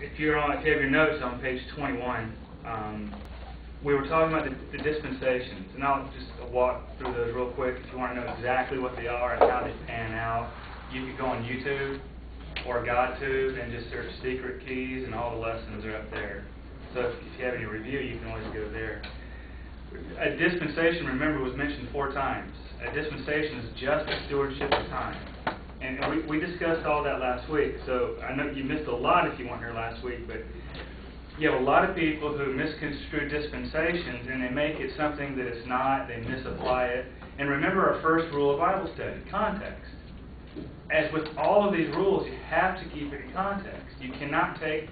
if you're on, if you have your notes on page 21, um, we were talking about the, the dispensations, and I'll just walk through those real quick. If you want to know exactly what they are and how they pan out, you could go on YouTube or GodTube and just search secret keys, and all the lessons are up there. So if, if you have any review, you can always go there. A dispensation, remember, was mentioned four times. A dispensation is just a stewardship of time. And we, we discussed all that last week, so I know you missed a lot if you weren't here last week, but you have a lot of people who misconstrue dispensations and they make it something that it's not, they misapply it. And remember our first rule of Bible study, context. As with all of these rules, you have to keep it in context. You cannot take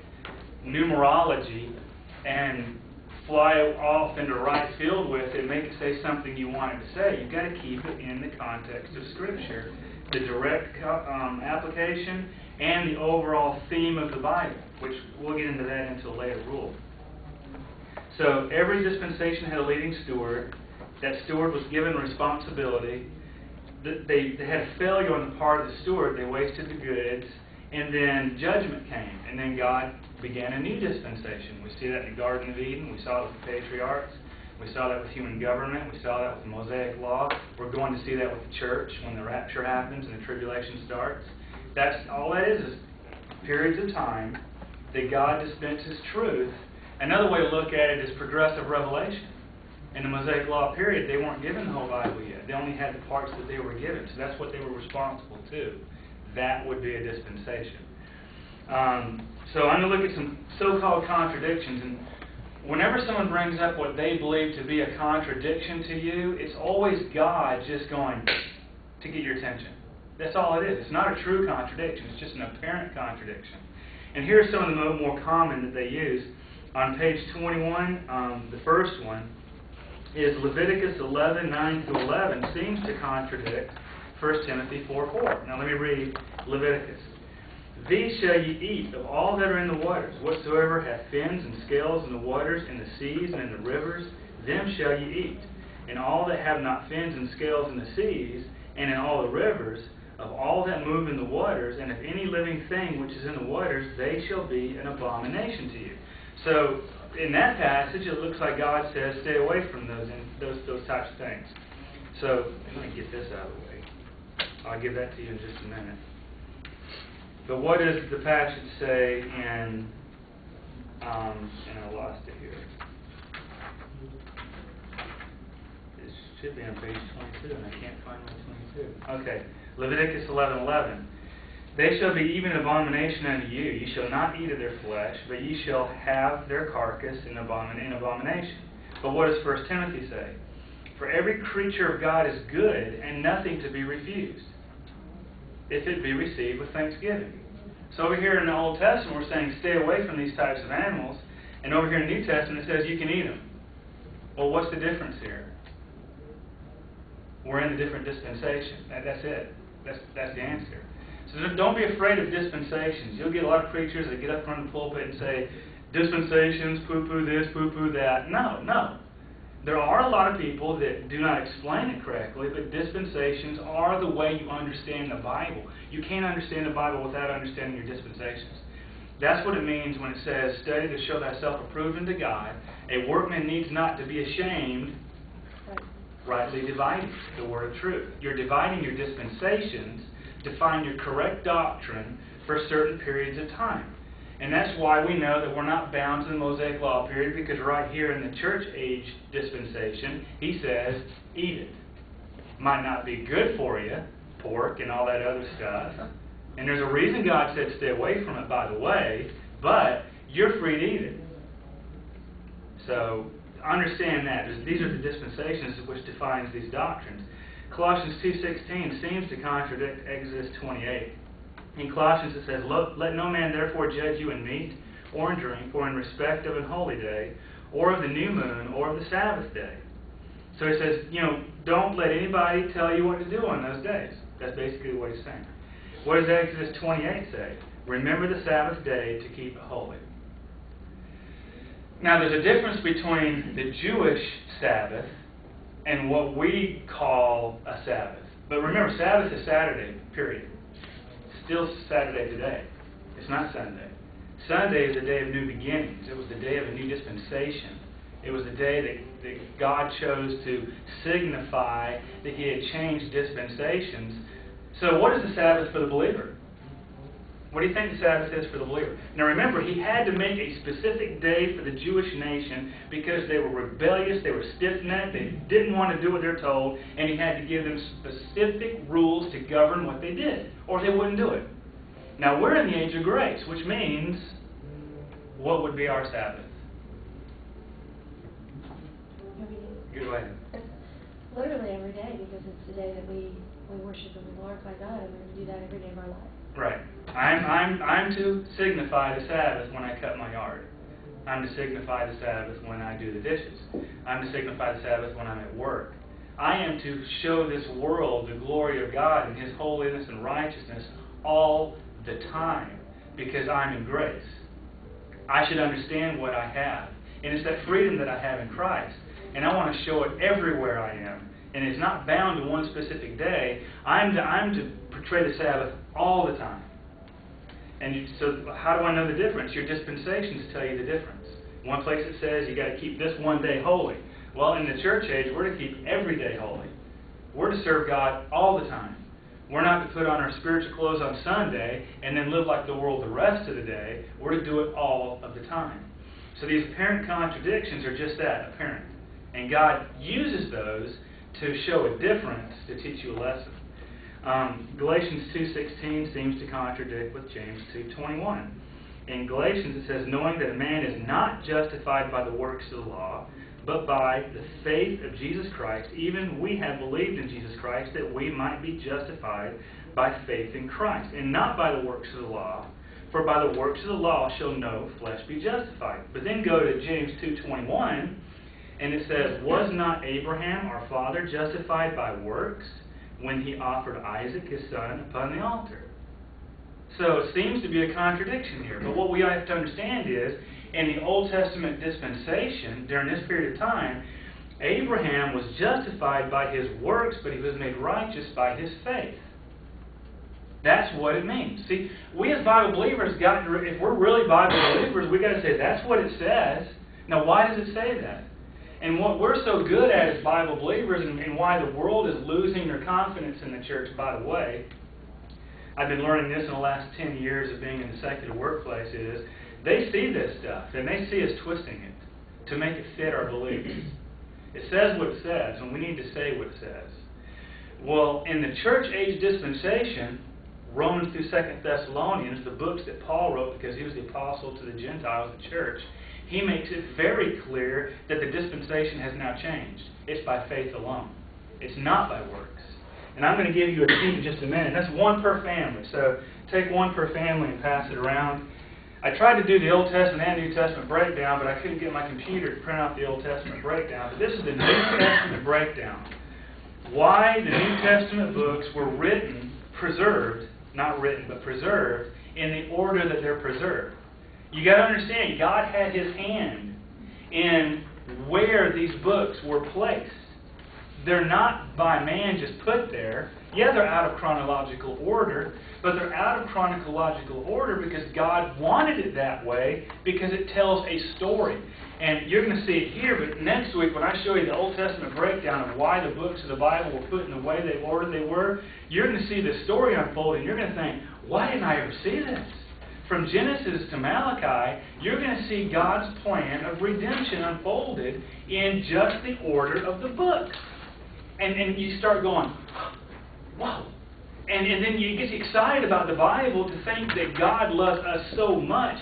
numerology and fly off into right field with and make it say something you want it to say. You've got to keep it in the context of Scripture, the direct um, application, and the overall theme of the Bible, which we'll get into that into a later rule. So every dispensation had a leading steward. That steward was given responsibility. They, they had a failure on the part of the steward. They wasted the goods. And then judgment came. And then God began a new dispensation. We see that in the Garden of Eden. We saw it with the patriarchs. We saw that with human government. We saw that with the Mosaic Law. We're going to see that with the church when the rapture happens and the tribulation starts. That's all that is is periods of time that God dispenses truth. Another way to look at it is progressive revelation. In the Mosaic Law period, they weren't given the whole Bible yet. They only had the parts that they were given. So that's what they were responsible to. That would be a dispensation. Um, so I'm going to look at some so-called contradictions. And whenever someone brings up what they believe to be a contradiction to you, it's always God just going to get your attention. That's all it is. It's not a true contradiction. It's just an apparent contradiction. And here are some of the more common that they use. On page 21, um, the first one is Leviticus 11, 9 to 11 seems to contradict 1 Timothy 4, 4. Now let me read Leviticus. These shall ye eat of all that are in the waters, whatsoever hath fins and scales in the waters, in the seas, and in the rivers, them shall ye eat. And all that have not fins and scales in the seas, and in all the rivers, of all that move in the waters, and of any living thing which is in the waters, they shall be an abomination to you. So, in that passage, it looks like God says, stay away from those those those types of things. So, let me get this out of the way. I'll give that to you in just a minute. But what does the passage say in, um, and I lost it here. It should be on page 22, and I can't find my 22. Okay, Leviticus 11:11. They shall be even an abomination unto you. You shall not eat of their flesh, but ye shall have their carcass in, abomin- in abomination. But what does 1 Timothy say? For every creature of God is good, and nothing to be refused if it be received with thanksgiving. So over here in the Old Testament, we're saying stay away from these types of animals, and over here in the New Testament, it says you can eat them. Well, what's the difference here? We're in a different dispensation. That, that's it. That's, that's the answer. So don't- be afraid of dispensations. You'll get a lot of preachers that get up front of the pulpit and say, dispensations, poo-poo this, poo-poo that. No, no. There are a lot of people that do not explain it correctly, but dispensations are the way you understand the Bible. You can't understand the Bible without understanding your dispensations. That's what it means when it says, Study to show thyself approved unto God. A workman needs not to be ashamed, rightly dividing the word of truth. You're dividing your dispensations to find your correct doctrine for certain periods of time. And that's why we know that we're not bound to the Mosaic Law period, because right here in the church age dispensation, he says, eat it. Might not be good for you, pork and all that other stuff. And there's a reason God said stay away from it, by the way, but you're free to eat it. So understand that. These are the dispensations which defines these doctrines. Colossians 2.16 seems to contradict Exodus 28. In Colossians it says, "Lo- Let no man therefore judge you in meat or in drink, or in respect of an holy day, or of the new moon, or of the Sabbath day. So he says, you know, don't let anybody tell you what to do on those days. That's basically what he's saying. What does Exodus 28 say? Remember the Sabbath day to keep it holy. Now, there's a difference between the Jewish Sabbath and what we call a Sabbath. But remember, Sabbath is Saturday, period. Still Saturday today. It's not Sunday. Sunday is a day of new beginnings. It was the day of a new dispensation. It was the day that, that God chose to signify that He had changed dispensations. So, what is the Sabbath for the believer? What do you think the Sabbath is for the believer? Now remember, he had to make a specific day for the Jewish nation because they were rebellious, they were stiff necked, they didn't want to do what they're told, and he had to give them specific rules to govern what they did, or they wouldn't do it. Now we're in the age of grace, which means what would be our Sabbath? Go ahead. Literally every day because it's the day that we, we worship and we glorify God and to do that every day of our life. Right. I'm, I'm, I'm to signify the Sabbath when I cut my yard. I'm to signify the Sabbath when I do the dishes. I'm to signify the Sabbath when I'm at work. I am to show this world the glory of God and His holiness and righteousness all the time because I'm in grace. I should understand what I have. And it's that freedom that I have in Christ. And I want to show it everywhere I am. And it's not bound to one specific day. I'm to, I'm to portray the Sabbath all the time. And you, so, how do I know the difference? Your dispensations tell you the difference. One place it says you got to keep this one day holy. Well, in the church age, we're to keep every day holy. We're to serve God all the time. We're not to put on our spiritual clothes on Sunday and then live like the world the rest of the day. We're to do it all of the time. So these apparent contradictions are just that, apparent. And God uses those to show a difference, to teach you a lesson. Um, Galatians 2.16 seems to contradict with James 2.21. In Galatians it says, knowing that a man is not justified by the works of the law, but by the faith of Jesus Christ, even we have believed in Jesus Christ that we might be justified by faith in Christ, and not by the works of the law. For by the works of the law shall no flesh be justified. But then go to James 2.21, and it says, Was not Abraham our father justified by works? when he offered Isaac, his son, upon the altar. So it seems to be a contradiction here. But what we have to understand is, in the Old Testament dispensation, during this period of time, Abraham was justified by his works, but he was made righteous by his faith. That's what it means. See, we as Bible believers got to, if we're really Bible believers, we got to say that's what it says. Now, why does it say that? And what we're so good at as Bible believers, and, and why the world is losing their confidence in the church, by the way, I've been learning this in the last 10 years of being in the secular workplace, is they see this stuff, and they see us twisting it to make it fit our beliefs. It says what it says, and we need to say what it says. Well, in the church age dispensation, Romans through Second Thessalonians, the books that Paul wrote because he was the apostle to the Gentiles, the church, he makes it very clear that the dispensation has now changed. It's by faith alone. It's not by works. And I'm going to give you a sheet in just a minute. That's one per family. So take one per family and pass it around. I tried to do the Old Testament and New Testament breakdown, but I couldn't get my computer to print out the Old Testament breakdown. But this is the New Testament breakdown. Why the New Testament books were written, preserved, not written, but preserved, in the order that they're preserved. You got to understand, God had His hand in where these books were placed. They're not by man just put there. Yeah, they're out of chronological order, but they're out of chronological order because God wanted it that way because it tells a story. And you're going to see it here, but next week when I show you the Old Testament breakdown of why the books of the Bible were put in the way they ordered they were, you're going to see the story unfold and you're going to think, why didn't I ever see this? From Genesis to Malachi, you're going to see God's plan of redemption unfolded in just the order of the books. And, and you start going, whoa. And, and then you get excited about the Bible to think that God loves us so much